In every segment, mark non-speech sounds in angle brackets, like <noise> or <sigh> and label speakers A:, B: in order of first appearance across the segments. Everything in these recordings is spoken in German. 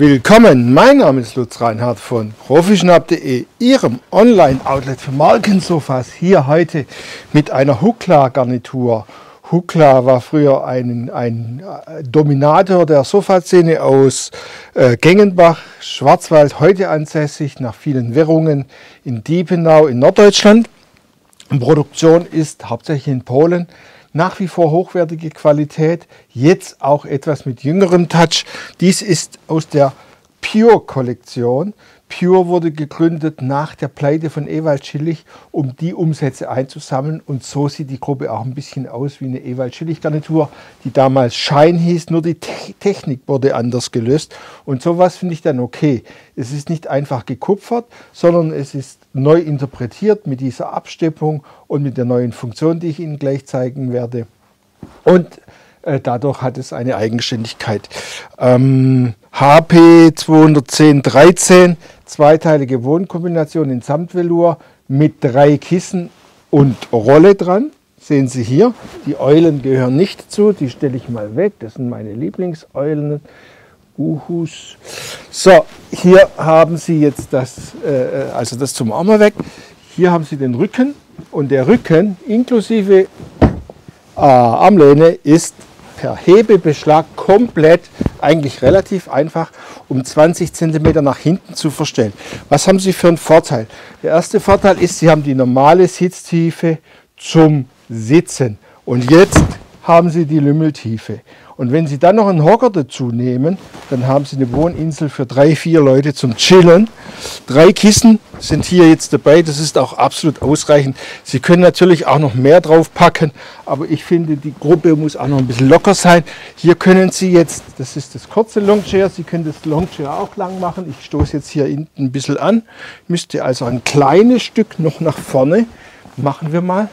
A: Willkommen, mein Name ist Lutz Reinhardt von profischnapp.de, Ihrem Online-Outlet für Markensofas. Hier heute mit einer Hukla-Garnitur. Hukla war früher ein, ein äh, Dominator der Sofaszene aus äh, Gengenbach, Schwarzwald, heute ansässig nach vielen Wirrungen in Diepenau in Norddeutschland. Produktion ist hauptsächlich in Polen nach wie vor hochwertige Qualität, jetzt auch etwas mit jüngerem Touch. Dies ist aus der Pure-Kollektion. Pure wurde gegründet nach der Pleite von Ewald Schillig, um die Umsätze einzusammeln. Und so sieht die Gruppe auch ein bisschen aus wie eine Ewald Schillig-Garnitur, die damals Shine hieß, nur die Te Technik wurde anders gelöst. Und sowas finde ich dann okay. Es ist nicht einfach gekupfert, sondern es ist neu interpretiert mit dieser Absteppung und mit der neuen Funktion, die ich Ihnen gleich zeigen werde. Und äh, dadurch hat es eine Eigenständigkeit. Ähm, HP 21013, zweiteilige Wohnkombination in Samtvelour mit drei Kissen und Rolle dran. Sehen Sie hier, die Eulen gehören nicht zu, die stelle ich mal weg. Das sind meine Lieblingseulen. Uhus. So, hier haben Sie jetzt das, äh, also das zum Arme weg. Hier haben Sie den Rücken und der Rücken inklusive äh, Armlehne ist per Hebebeschlag komplett, eigentlich relativ einfach, um 20 cm nach hinten zu verstellen. Was haben Sie für einen Vorteil? Der erste Vorteil ist, Sie haben die normale Sitztiefe zum Sitzen. Und jetzt haben Sie die Lümmeltiefe. Und wenn Sie dann noch einen Hocker dazu nehmen, dann haben Sie eine Wohninsel für drei, vier Leute zum Chillen. Drei Kissen sind hier jetzt dabei, das ist auch absolut ausreichend. Sie können natürlich auch noch mehr drauf packen, aber ich finde, die Gruppe muss auch noch ein bisschen locker sein. Hier können Sie jetzt, das ist das kurze Longchair, Sie können das Longchair auch lang machen. Ich stoße jetzt hier hinten ein bisschen an, müsste also ein kleines Stück noch nach vorne. Machen wir mal,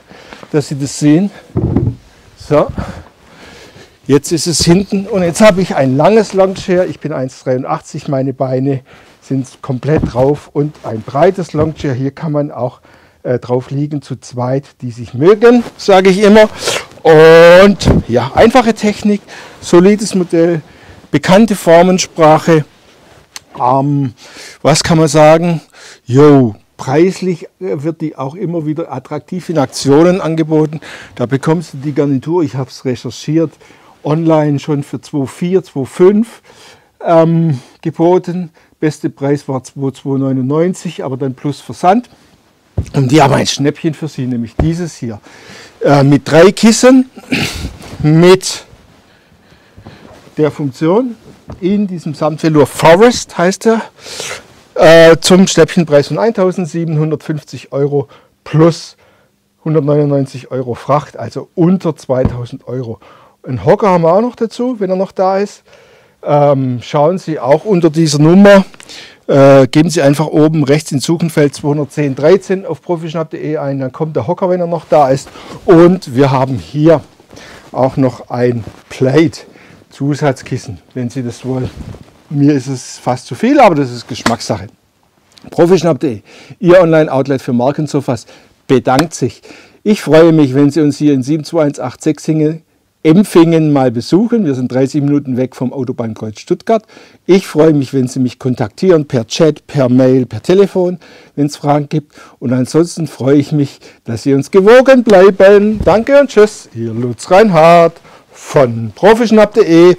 A: dass Sie das sehen. So, Jetzt ist es hinten und jetzt habe ich ein langes Longchair. Ich bin 1,83, meine Beine sind komplett drauf und ein breites Longchair. Hier kann man auch äh, drauf liegen zu zweit, die sich mögen, sage ich immer. Und ja, einfache Technik, solides Modell, bekannte Formensprache. Ähm, was kann man sagen? Jo, Preislich äh, wird die auch immer wieder attraktiv in Aktionen angeboten. Da bekommst du die Garnitur, ich habe es recherchiert, online schon für 2,4, 2,5 ähm, geboten. Beste Preis war 2,299, aber dann plus Versand. Und die haben ein Schnäppchen für Sie, nämlich dieses hier. Äh, mit drei Kissen, <clears throat> mit der Funktion in diesem Samtvelour Forest heißt er, äh, zum Schnäppchenpreis von 1750 Euro plus 199 Euro Fracht, also unter 2000 Euro. Einen Hocker haben wir auch noch dazu, wenn er noch da ist. Ähm, schauen Sie auch unter dieser Nummer. Äh, geben Sie einfach oben rechts ins Suchenfeld 21013 auf profischnapp.de ein, dann kommt der Hocker, wenn er noch da ist. Und wir haben hier auch noch ein Plate Zusatzkissen, wenn Sie das wollen. Mir ist es fast zu viel, aber das ist Geschmackssache. Profischnapp.de, Ihr Online-Outlet für Markensofas, bedankt sich. Ich freue mich, wenn Sie uns hier in 72186 Hinge Empfingen mal besuchen. Wir sind 30 Minuten weg vom Autobahnkreuz Stuttgart. Ich freue mich, wenn Sie mich kontaktieren per Chat, per Mail, per Telefon, wenn es Fragen gibt. Und ansonsten freue ich mich, dass Sie uns gewogen bleiben. Danke und tschüss. Ihr Lutz Reinhardt von profischnapp.de